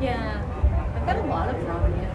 Yeah, I've got a lot of ramen.